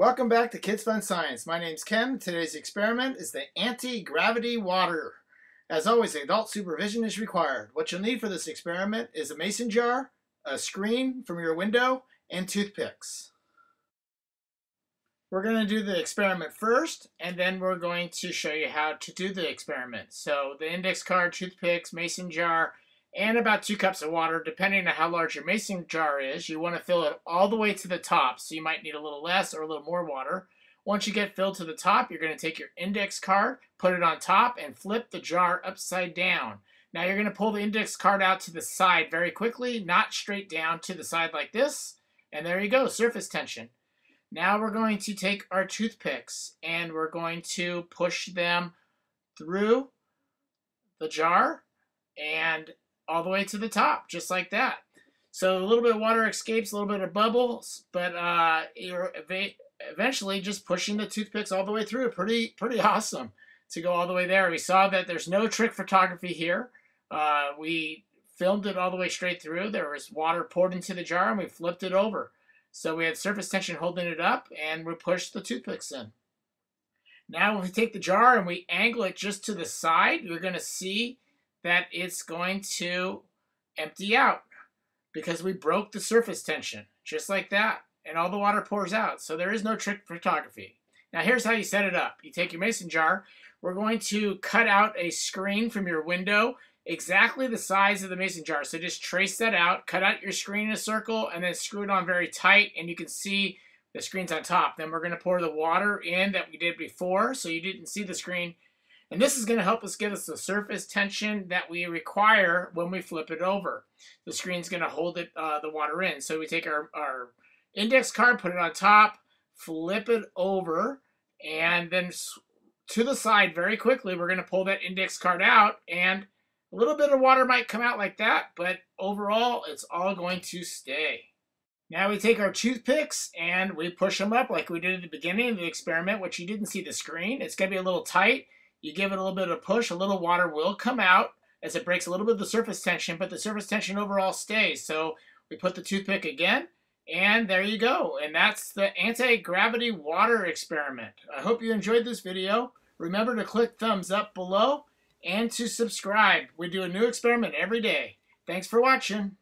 Welcome back to Kids Fun Science. My name's Ken. Today's experiment is the anti-gravity water. As always, adult supervision is required. What you'll need for this experiment is a mason jar, a screen from your window, and toothpicks. We're going to do the experiment first, and then we're going to show you how to do the experiment. So the index card, toothpicks, mason jar, and about two cups of water, depending on how large your mason jar is. You want to fill it all the way to the top, so you might need a little less or a little more water. Once you get filled to the top, you're going to take your index card, put it on top, and flip the jar upside down. Now you're going to pull the index card out to the side very quickly, not straight down to the side like this. And there you go, surface tension. Now we're going to take our toothpicks and we're going to push them through the jar and all the way to the top, just like that. So a little bit of water escapes, a little bit of bubbles, but uh, you're eventually just pushing the toothpicks all the way through. Pretty, pretty awesome to go all the way there. We saw that there's no trick photography here. Uh, we filmed it all the way straight through. There was water poured into the jar and we flipped it over. So we had surface tension holding it up and we pushed the toothpicks in. Now if we take the jar and we angle it just to the side, you're going to see that it's going to empty out because we broke the surface tension just like that and all the water pours out. So there is no trick photography. Now here's how you set it up. You take your mason jar. We're going to cut out a screen from your window exactly the size of the mason jar. So just trace that out, cut out your screen in a circle, and then screw it on very tight, and you can see the screen's on top. Then we're going to pour the water in that we did before, so you didn't see the screen. And this is going to help us give us the surface tension that we require when we flip it over. The screen's going to hold it, uh, the water in. So we take our, our index card, put it on top, flip it over, and then to the side very quickly, we're going to pull that index card out and a little bit of water might come out like that, but overall, it's all going to stay. Now we take our toothpicks and we push them up like we did at the beginning of the experiment, which you didn't see the screen. It's going to be a little tight. You give it a little bit of a push, a little water will come out as it breaks a little bit of the surface tension, but the surface tension overall stays. So we put the toothpick again, and there you go. And that's the anti-gravity water experiment. I hope you enjoyed this video. Remember to click thumbs up below and to subscribe. We do a new experiment every day. Thanks for watching.